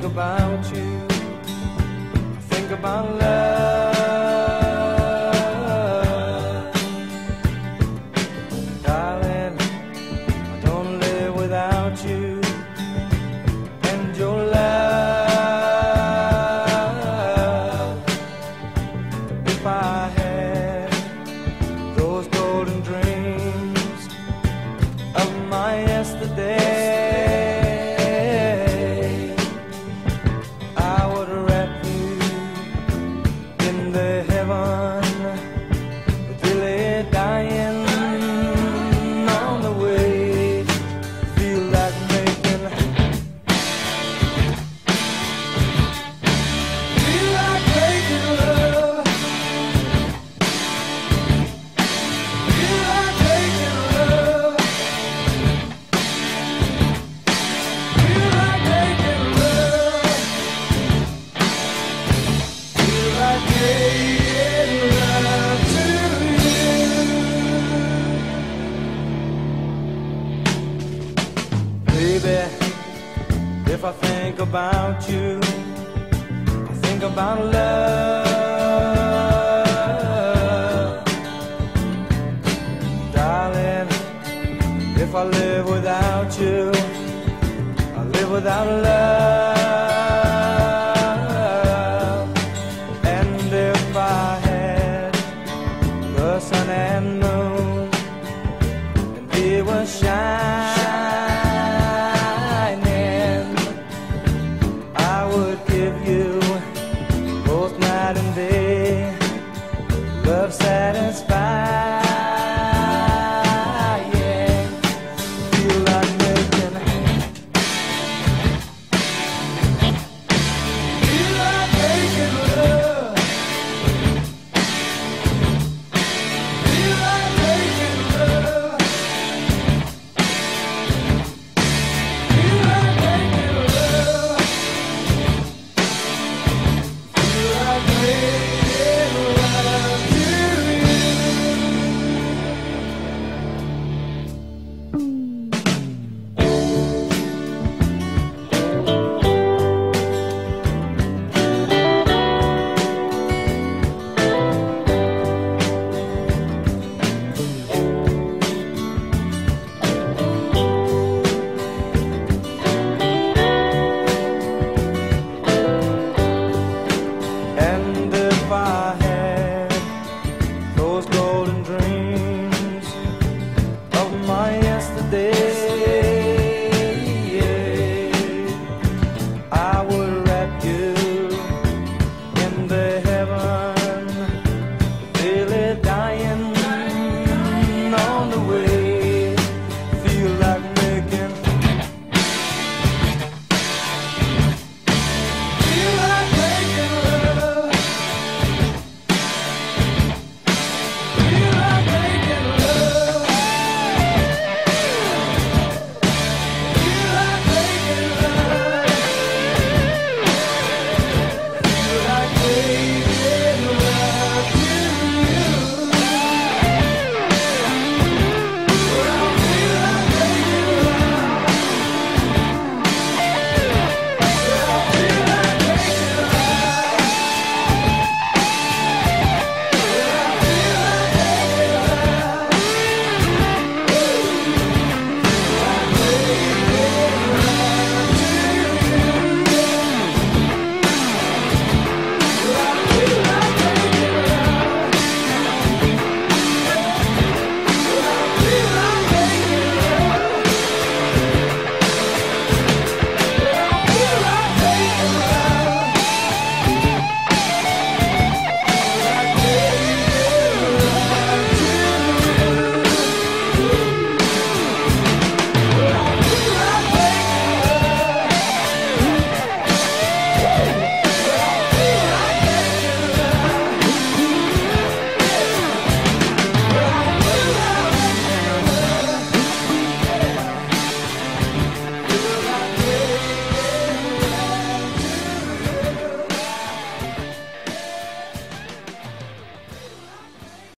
think about you. I think about love. baby. If I think about you, I think about love. Darling, if I live without you, I live without love. And if I had the sun and moon, and we shine. shine.